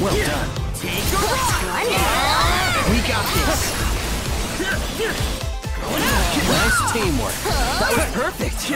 Well done. We got this. Nice teamwork. That was perfect.